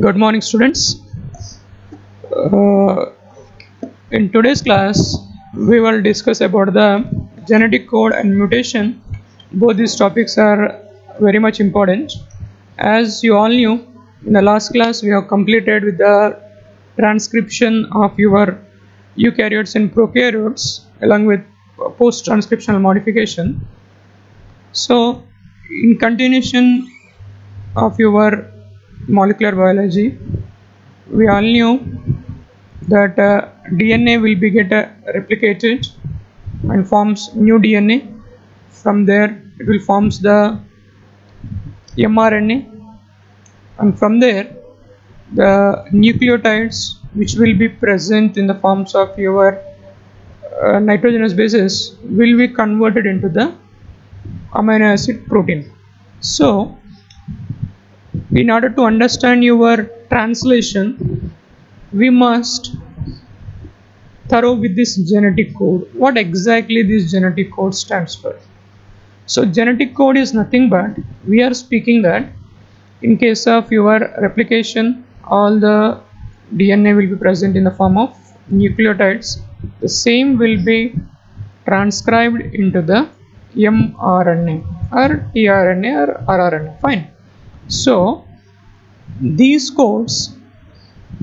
Good morning, students. Uh, in today's class, we will discuss about the genetic code and mutation. Both these topics are very much important. As you all knew, in the last class, we have completed with the transcription of your eukaryotes and prokaryotes along with post-transcriptional modification. So, in continuation of your molecular biology we all knew that uh, dna will be get uh, replicated and forms new dna from there it will forms the mrna. And from there the nucleotides which will be present in the forms of your uh, nitrogenous bases will be converted into the amino acid protein. So in order to understand your translation we must thorough with this genetic code. What exactly this genetic code stands for? So genetic code is nothing but we are speaking that in case of your replication all the dna will be present in the form of nucleotides. The same will be transcribed into the mrna or trna or rrna. Fine so these codes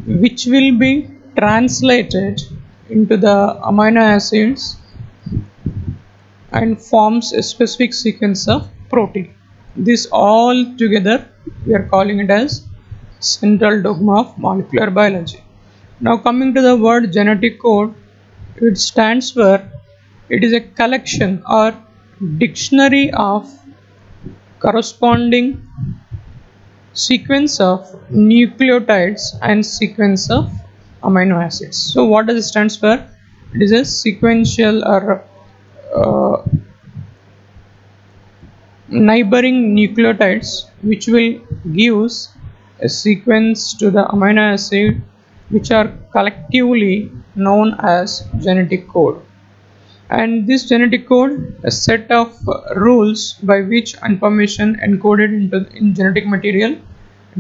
which will be translated into the amino acids and forms a specific sequence of protein. This all together we are calling it as central dogma of molecular biology. Now coming to the word genetic code it stands for it is a collection or dictionary of corresponding sequence of nucleotides and sequence of amino acids. So what does it stands for? It is a sequential or uh, neighboring nucleotides which will gives a sequence to the amino acid which are collectively known as genetic code and this genetic code a set of rules by which information encoded into in genetic material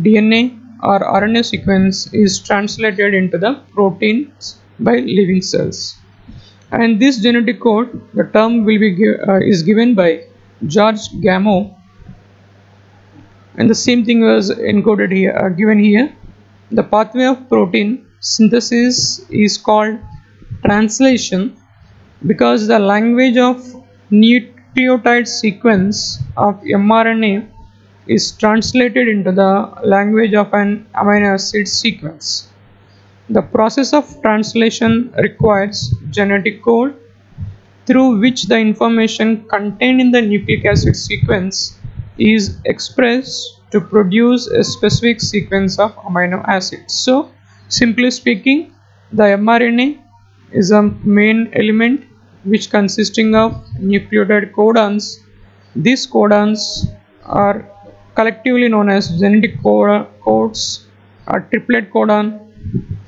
dna or rna sequence is translated into the proteins by living cells. And this genetic code the term will be uh, is given by george gamow. And the same thing was encoded here uh, given here. The pathway of protein synthesis is called translation because the language of nucleotide sequence of mRNA is translated into the language of an amino acid sequence. The process of translation requires genetic code through which the information contained in the nucleic acid sequence is expressed to produce a specific sequence of amino acids. So, simply speaking, the mRNA is a main element which consisting of nucleotide codons. These codons are collectively known as genetic codes or triplet codon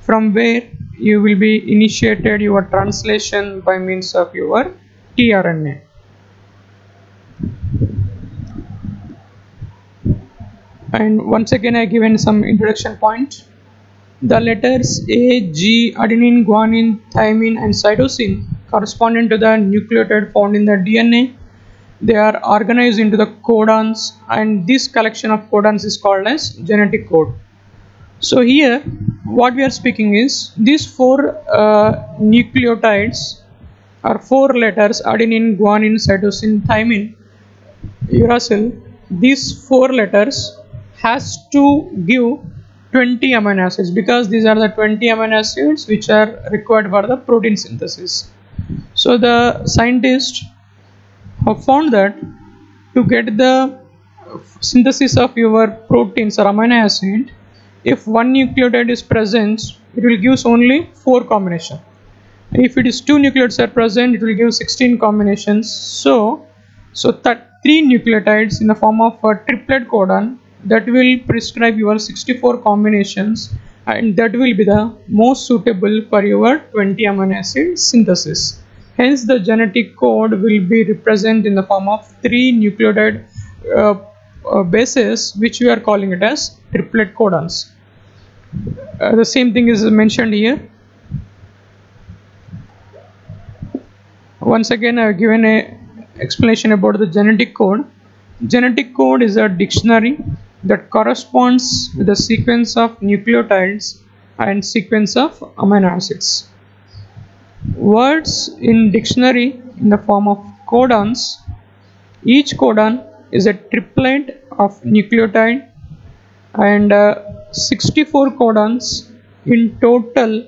from where you will be initiated your translation by means of your tRNA. And once again I given some introduction point the letters A, G, adenine, guanine, thymine and cytosine corresponding to the nucleotide found in the DNA. They are organized into the codons and this collection of codons is called as genetic code. So here what we are speaking is these four uh, nucleotides are four letters adenine, guanine, cytosine, thymine, uracil. These four letters has to give 20 amino acids because these are the 20 amino acids which are required for the protein synthesis. So the scientists have found that to get the synthesis of your proteins or amino acid, if one nucleotide is present, it will give only 4 combination. If it is 2 nucleotides are present, it will give 16 combinations. So, so that 3 nucleotides in the form of a triplet codon that will prescribe your 64 combinations and that will be the most suitable for your 20 amino acid synthesis. Hence the genetic code will be represented in the form of three nucleotide uh, uh, bases which we are calling it as triplet codons. uh, the same thing is mentioned here once again I have given a explanation about the genetic code genetic code is a dictionary that corresponds with the sequence of nucleotides and sequence of amino acids. Words in dictionary in the form of codons each codon is a triplet of nucleotide and uh, 64 codons in total.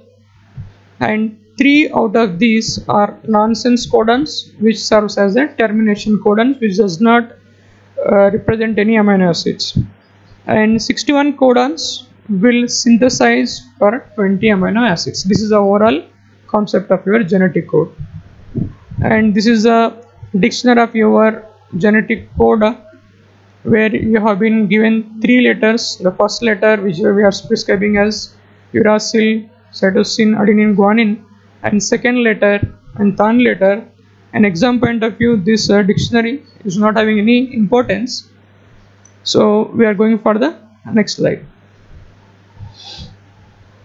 And three out of these are nonsense codons which serves as a termination codon which does not uh, represent any amino acids and 61 codons will synthesize for 20 amino acids. This is the overall concept of your genetic code. And this is a dictionary of your genetic code where you have been given three letters. The first letter which we are prescribing as uracil cytosine adenine guanine. And second letter and third letter. An exam point of view this uh, dictionary is not having any importance so we are going for the next slide.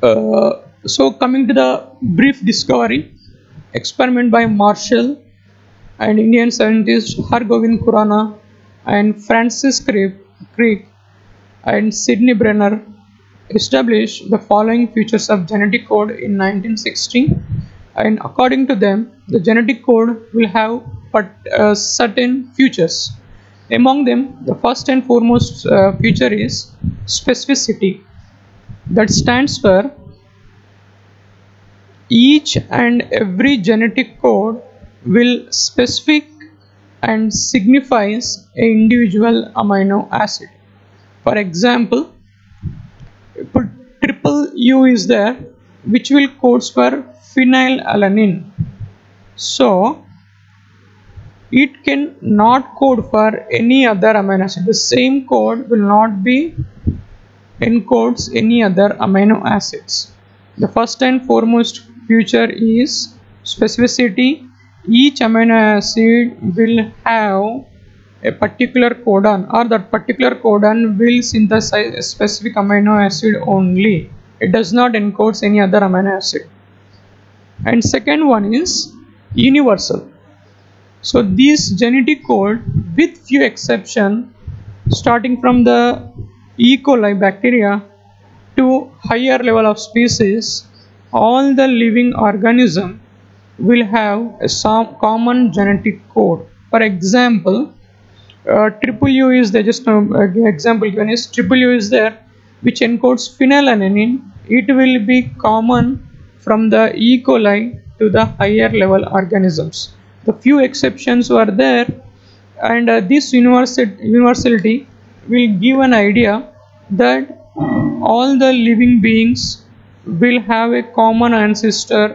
Uh, so coming to the brief discovery experiment by marshall and indian scientist hargobind khorana and francis crick and sidney brenner established the following features of genetic code in 1960 and according to them the genetic code will have but uh, certain features among them the first and foremost uh, feature is specificity. That stands for each and every genetic code will specific and signifies a individual amino acid. For example triple U is there which will codes for phenylalanine. So it can not code for any other amino acid. The same code will not be encodes any other amino acids. The first and foremost feature is specificity. Each amino acid will have a particular codon or that particular codon will synthesize a specific amino acid only. It does not encodes any other amino acid. And second one is universal so this genetic code with few exception starting from the E. coli bacteria to higher level of species all the living organism will have a some common genetic code for example uh, triple U is there just uh, example given is triple U is there which encodes phenylalanine it will be common from the E. coli to the higher level organisms the few exceptions were there and uh, this universality will give an idea that all the living beings will have a common ancestor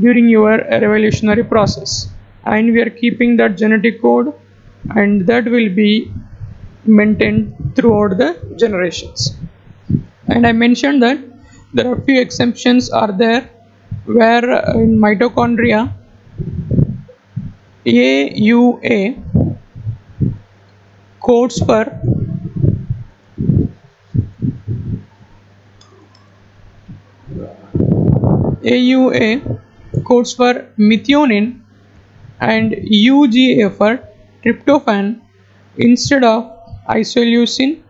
during your evolutionary process. And we are keeping that genetic code and that will be maintained throughout the generations. And I mentioned that there are few exemptions are there where in mitochondria AUA codes for AUA codes for methionine and UGA for tryptophan instead of isoleucine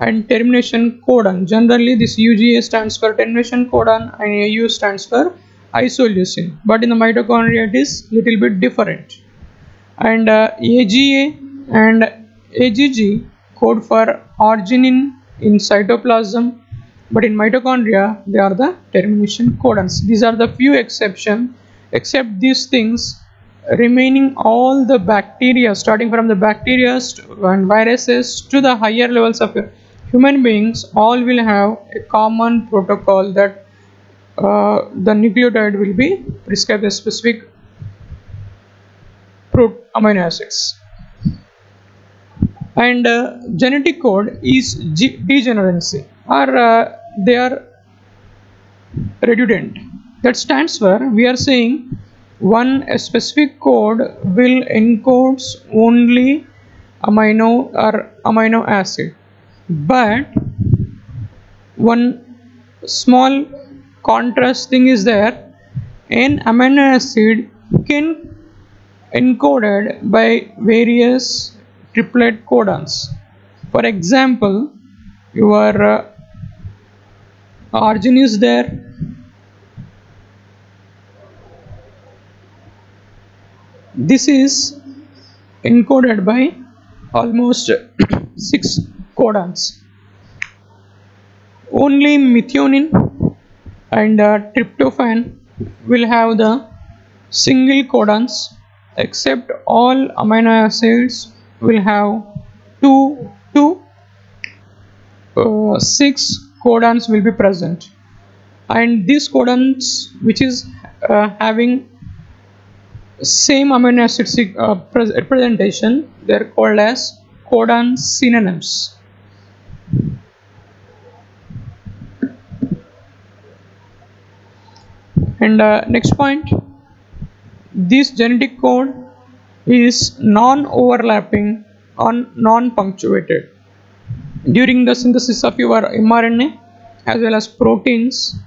and termination codon. Generally this UGA stands for termination codon and AU stands for isoleucine but in the mitochondria it is little bit different and uh, AGA and AGG code for arginine in cytoplasm but in mitochondria they are the termination codons. These are the few exception except these things remaining all the bacteria starting from the bacteria and viruses to the higher levels of human beings all will have a common protocol that uh, the nucleotide will be prescribed a specific amino acids. And uh, genetic code is degeneracy. Or uh, they are redundant. That stands for we are saying one specific code will encodes only amino or amino acid. But one small contrast thing is there. An amino acid can encoded by various triplet codons. For example your uh, arginine is there. This is encoded by almost 6 codons. Only methionine and uh, tryptophan will have the single codons except all amino acids will have two two uh, six codons will be present. And these codons which is uh, having same amino acid uh, representation they are called as codon synonyms. And uh, next point this genetic code is non-overlapping or non-punctuated. During the synthesis of your mRNA as well as proteins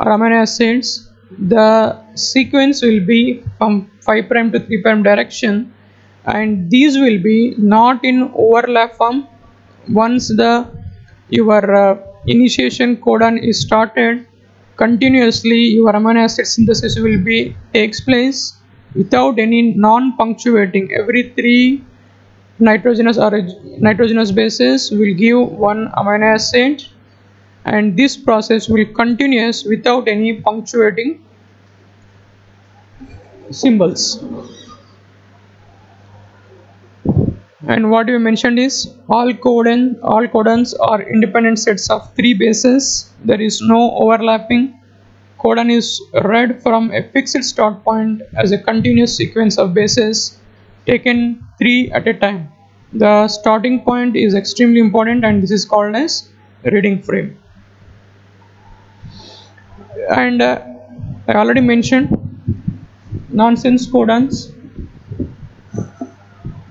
or amino acids the sequence will be from 5 prime to 3 prime direction and these will be not in overlap form. Once the your uh, initiation codon is started continuously your amino acid synthesis will be takes place without any non-punctuating every three nitrogenous or nitrogenous bases will give one amino acid and this process will continuous without any punctuating symbols. And what we mentioned is all codon all codons are independent sets of three bases. There is no overlapping codon is read from a fixed start point as a continuous sequence of bases taken three at a time the starting point is extremely important and this is called as reading frame and uh, I already mentioned nonsense codons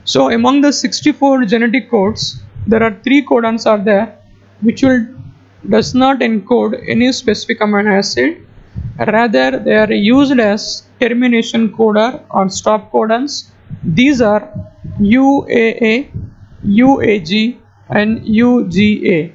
so among the 64 genetic codes, there are three codons are there which will does not encode any specific amino acid. Rather, they are used as termination coder or stop codons. These are UAA, UAG and UGA.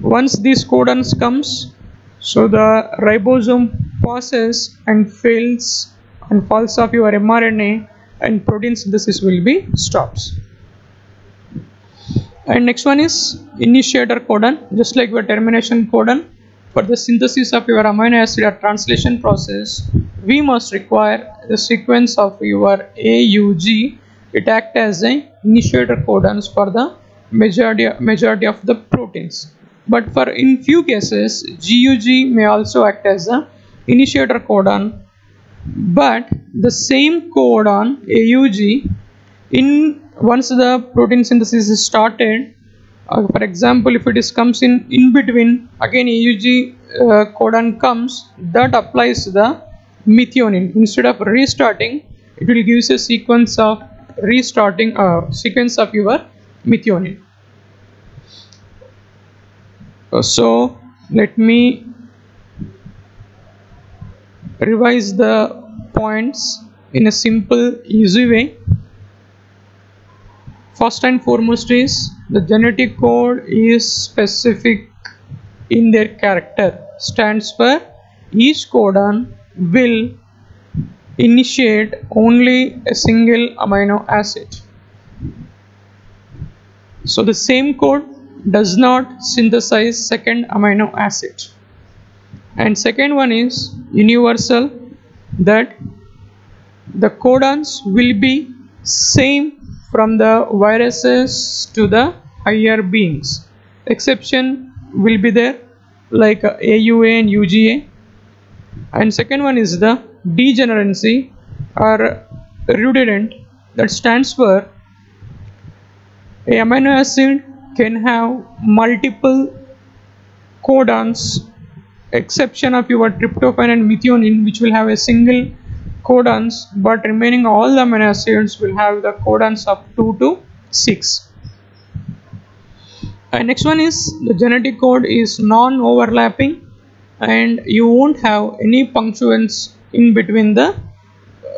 Once these codons comes, so the ribosome pauses and fails and falls off your mRNA and protein synthesis will be stops. And next one is initiator codon just like your termination codon. For the synthesis of your amino acid or translation process we must require the sequence of your AUG it act as a initiator codons for the majority majority of the proteins. But for in few cases GUG may also act as a initiator codon. But the same codon AUG in once the protein synthesis is started uh, for example if it is comes in in between again AUG uh, codon comes that applies the methionine. Instead of restarting it will give you a sequence of restarting uh, sequence of your methionine. Uh, so let me revise the points in a simple easy way first and foremost is the genetic code is specific in their character. Stands for each codon will initiate only a single amino acid. So the same code does not synthesize second amino acid. And second one is universal that the codons will be same from the viruses to the higher beings. Exception will be there like uh, AUA and UGA and second one is the degeneracy or redundant that stands for a amino acid can have multiple codons exception of your tryptophan and methionine which will have a single codons but remaining all the amino acids will have the codons of 2 to 6 and next one is the genetic code is non-overlapping and you won't have any punctuations in between the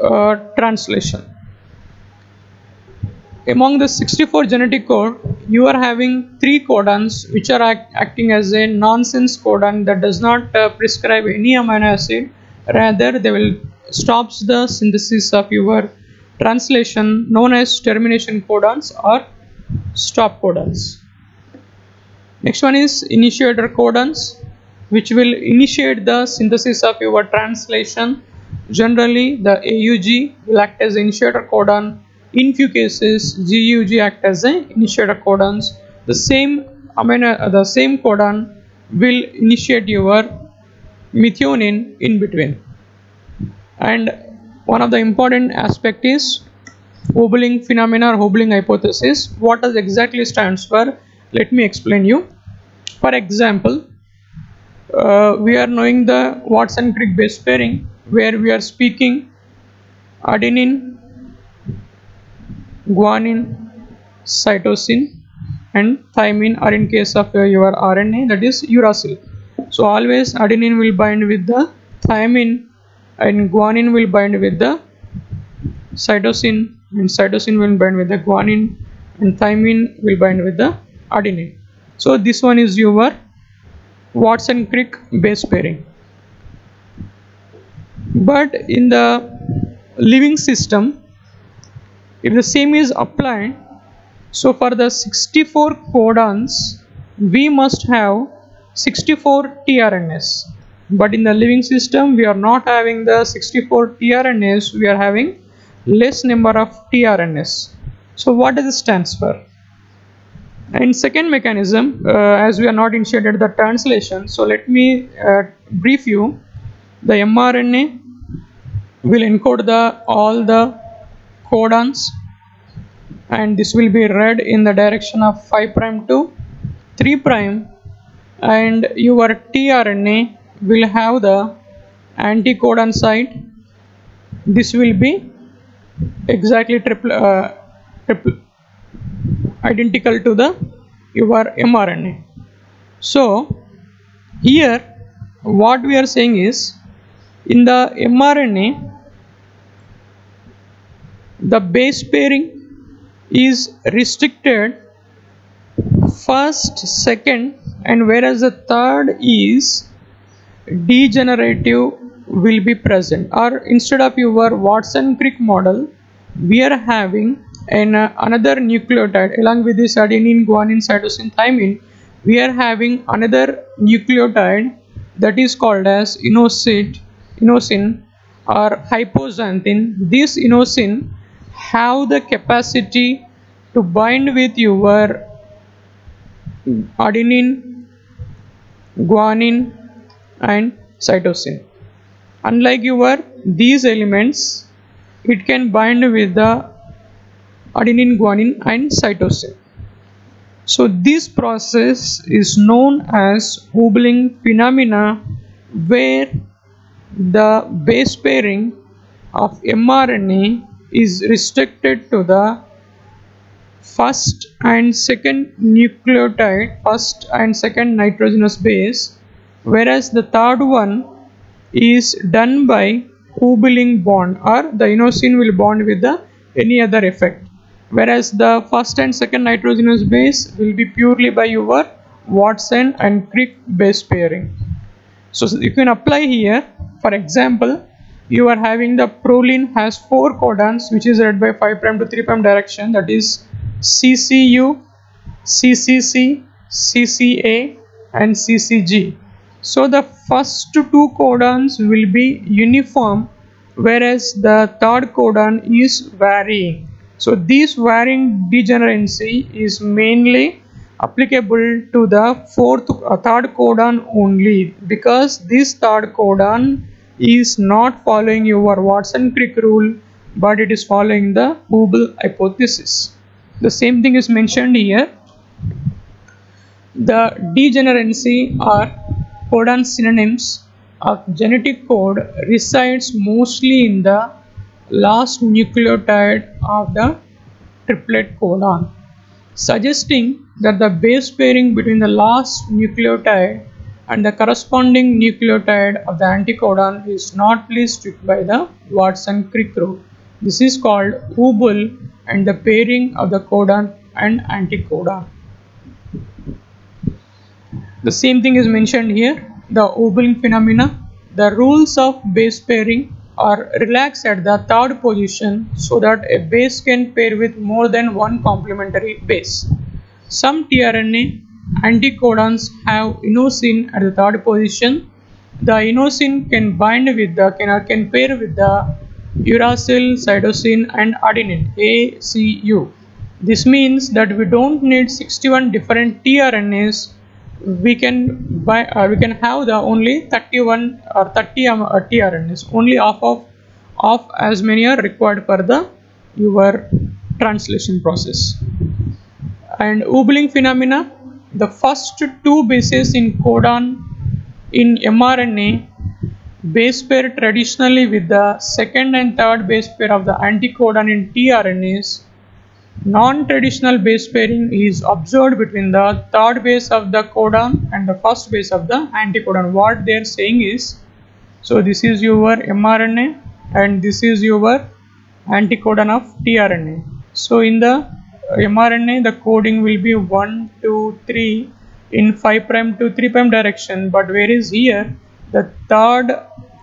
uh, translation. Among the 64 genetic code you are having three codons which are act acting as a nonsense codon that does not uh, prescribe any amino acid. Rather they will stops the synthesis of your translation known as termination codons or stop codons next one is initiator codons which will initiate the synthesis of your translation generally the AUG will act as initiator codon in few cases, GUG act as initiator codons. The same amino, the same codon will initiate your methionine in between. And one of the important aspect is Wobbling phenomena or Wobbling hypothesis. What does exactly stands for? Let me explain you. For example, uh, we are knowing the Watson-Crick base pairing where we are speaking adenine guanine, cytosine and thymine are in case of uh, your RNA that is uracil. So always adenine will bind with the thymine and guanine will bind with the cytosine and cytosine will bind with the guanine and thymine will bind with the adenine. So this one is your Watson-Crick base pairing. But in the living system if the same is applied so for the 64 codons we must have 64 tRNAs but in the living system we are not having the 64 tRNAs we are having less number of tRNAs so what does it stands for? In second mechanism uh, as we are not initiated the translation so let me uh, brief you. The mRNA will encode the all the codons and this will be read in the direction of 5 prime to 3 prime and your tRNA will have the anticodon site. This will be exactly triple, uh, triple identical to the your mRNA. So here what we are saying is in the mRNA the base pairing is restricted first second and whereas the third is degenerative will be present. Or instead of your Watson-Crick model we are having an uh, another nucleotide along with this adenine guanine cytosine thymine. We are having another nucleotide that is called as inosine inosine or hypoxanthine. This inosine have the capacity to bind with your adenine, guanine and cytosine. Unlike your these elements, it can bind with the adenine, guanine and cytosine. So this process is known as Wobbling phenomena where the base pairing of mRNA is restricted to the first and second nucleotide first and second nitrogenous base whereas the third one is done by Wobbling bond or the inosine will bond with the any other effect whereas the first and second nitrogenous base will be purely by your Watson and Crick base pairing so you can apply here for example you are having the proline has four codons which is read by 5 prime to 3 prime direction that is CCU, CCC, CCA and CCG. So the first two codons will be uniform whereas the third codon is varying. So this varying degeneracy is mainly applicable to the fourth uh, third codon only because this third codon is not following your Watson-Crick rule but it is following the Wobble hypothesis. The same thing is mentioned here. The degeneracy or codon synonyms of genetic code resides mostly in the last nucleotide of the triplet codon. suggesting that the base pairing between the last nucleotide and the corresponding nucleotide of the anticodon is not least by the Watson-Crick rule. This is called Wobble and the pairing of the codon and anticodon. The same thing is mentioned here, the Wobbling phenomena. The rules of base pairing are relaxed at the third position so that a base can pair with more than one complementary base. Some tRNA anticodons have inosine at the third position. The inosine can bind with the can, uh, can pair with the uracil, cytosine and adenine ACU. This means that we don't need 61 different tRNAs we can buy uh, we can have the only 31 or 30 um, uh, tRNAs only half of of as many are required for the your translation process. And Wobbling phenomena the first two bases in codon in mRNA base pair traditionally with the second and third base pair of the anticodon in tRNAs Non-traditional base pairing is observed between the third base of the codon and the first base of the anticodon. What they are saying is, so this is your mRNA and this is your anticodon of tRNA. So in the mRNA the coding will be 1, 2, 3 in 5 prime to 3 prime direction but whereas here the third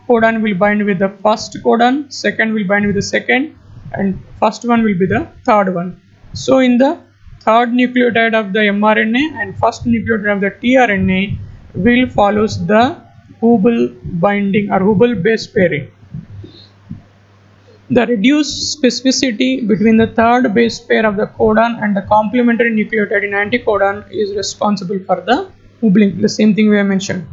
codon will bind with the first codon, second will bind with the second and first one will be the third one. So in the third nucleotide of the mRNA and first nucleotide of the tRNA will follows the Wobble binding or Wobble base pairing. The reduced specificity between the third base pair of the codon and the complementary nucleotide in anticodon is responsible for the Wobble, the same thing we have mentioned.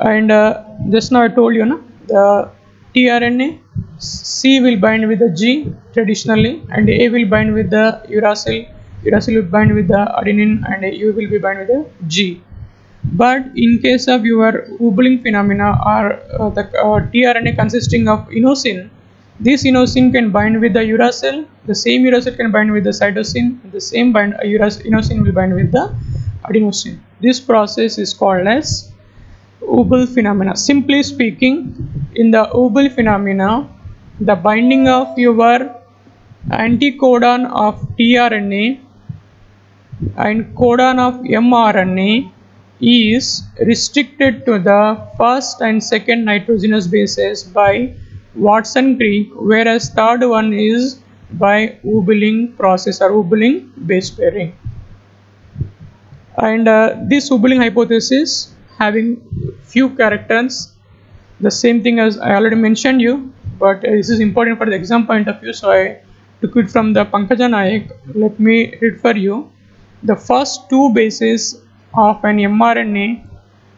And uh, just now I told you, no, the tRNA C will bind with the G traditionally and A will bind with the uracil, uracil will bind with the adenine and U will be bind with the G. But in case of your Wobbling phenomena or uh, the uh, tRNA consisting of inosine, this inosine can bind with the uracil, the same uracil can bind with the cytosine, the same bind uh, inosine will bind with the adenosine. This process is called as Wobble phenomena. Simply speaking, in the Wobble phenomena, the binding of your anticodon of tRNA and codon of mRNA is restricted to the first and second nitrogenous bases by Watson-Crick whereas third one is by Wobbling process or Wobbling base pairing. And uh, this Wobbling hypothesis having few characters the same thing as I already mentioned you but uh, this is important for the exam point of view so I took it from the Pankaja Naik. Let me read for you. The first two bases of an mRNA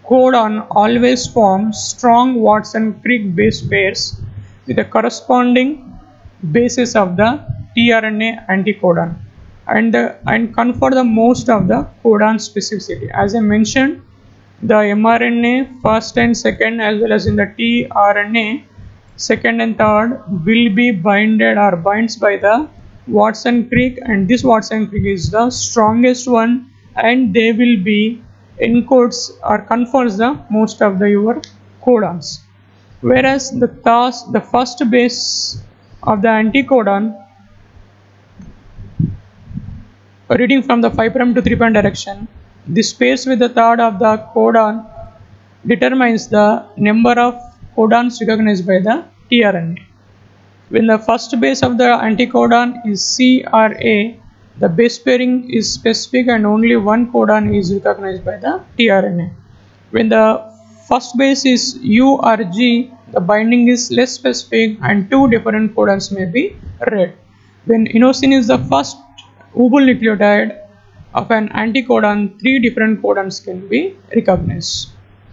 codon always form strong Watson-Crick base pairs with the corresponding bases of the tRNA anticodon. And the, and confer the most of the codon specificity. As I mentioned the mRNA first and second as well as in the tRNA second and third will be binded or binds by the Watson-Crick and this Watson-Crick is the strongest one and they will be encodes or confers the most of the your codons. Whereas the task the first base of the anticodon reading from the 5 prime to 3 prime direction the space with the third of the codon determines the number of codons recognized by the tRNA. When the first base of the anticodon is C or A, the base pairing is specific and only one codon is recognized by the tRNA. When the first base is U or G, the binding is less specific and two different codons may be read. When inosine is the first Wobble nucleotide, of an anticodon, three different codons can be recognized.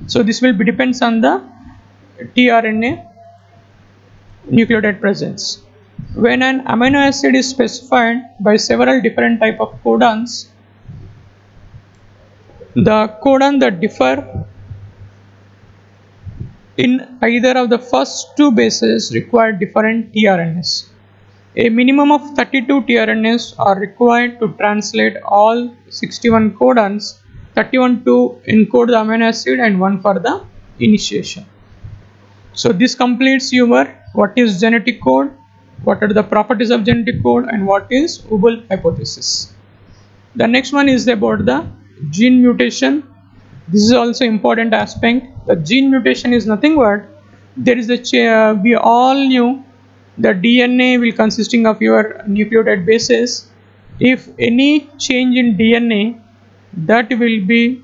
So this will be depends on the tRNA nucleotide presence. When an amino acid is specified by several different type of codons, the codon that differ in either of the first two bases require different tRNAs. A minimum of 32 tRNAs are required to translate all 61 codons, 31 to encode the amino acid and one for the initiation. So this completes your what is genetic code, what are the properties of genetic code and what is Wobble hypothesis. The next one is about the gene mutation. This is also important aspect. The gene mutation is nothing but there is a we all knew the DNA will consisting of your nucleotide bases. If any change in DNA that will be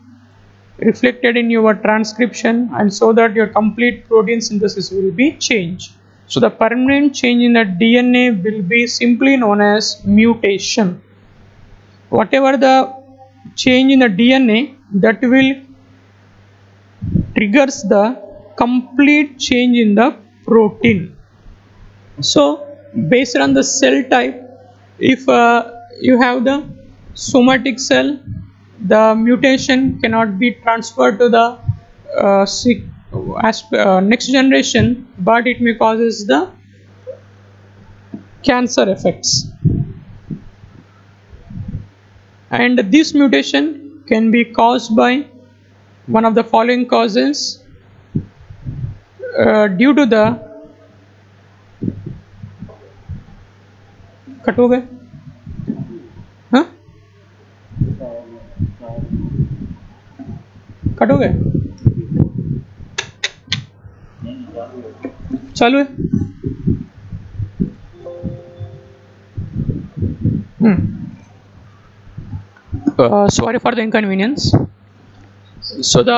reflected in your transcription and so that your complete protein synthesis will be changed. So the permanent change in the DNA will be simply known as mutation. Whatever the change in the DNA that will triggers the complete change in the protein. So based on the cell type, if uh, you have the somatic cell the mutation cannot be transferred to the uh, uh, next generation but it may causes the cancer effects. And this mutation can be caused by one of the following causes. Uh, due to the cut कटोगे? चालू है। Sorry for the inconvenience so the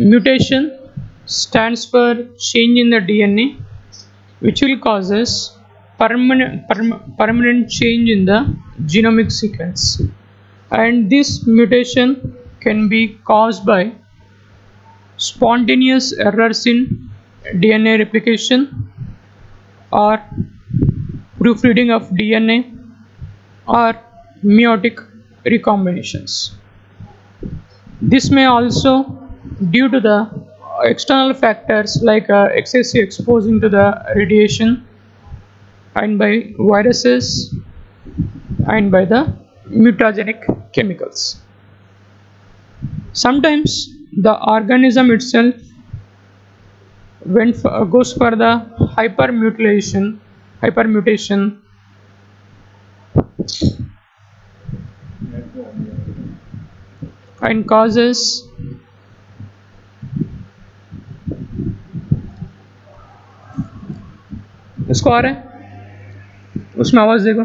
mutation stand for change in the DNA which will causes permanent change in the genomic sequence and this mutation can be caused by spontaneous errors in DNA replication or proofreading of DNA or meiotic recombinations. This may also due to the external factors like uh, excessive exposing to the radiation and by viruses and by the mutagenic chemicals. Sometimes the organism itself when uh, goes for the hypermutilation hypermutation and causes इसको आ रहा है उसमें आवाज़ देगा